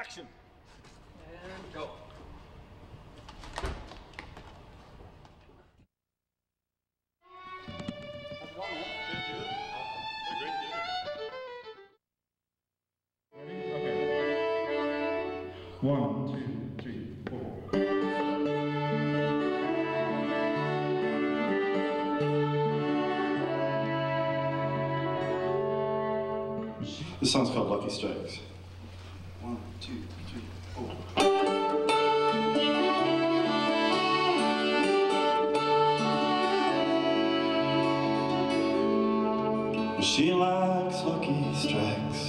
Action. And go. One, two, three, four. This song's called Lucky Strikes. One, two, three, four. She likes lucky strikes,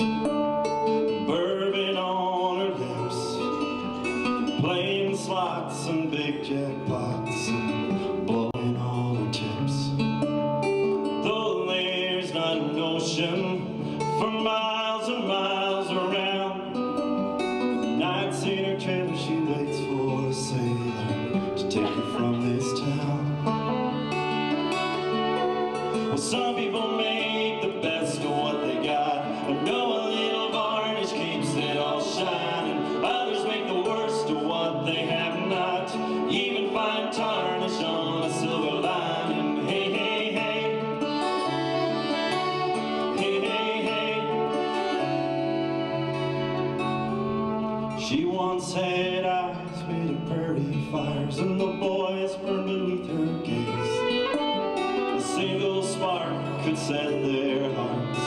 bourbon on her lips, playing slots and big jackpots, nights in her trailer she waits for a sailor to take her from this town. Well, some people make the best of what they got. She once had eyes made of pretty fires, and the boys burned beneath her gaze. A single spark could set their hearts,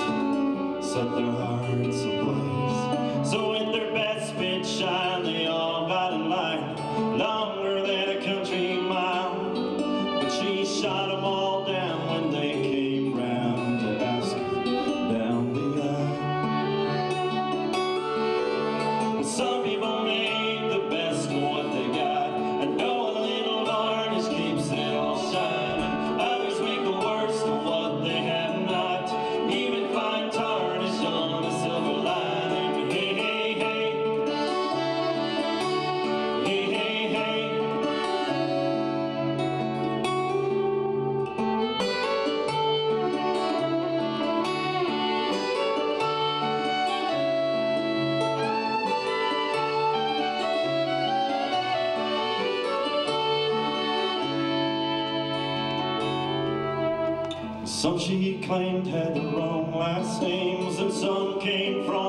set their hearts ablaze. So with their best bit shine, they all got in line, longer Some she claimed had the wrong last names, and some came from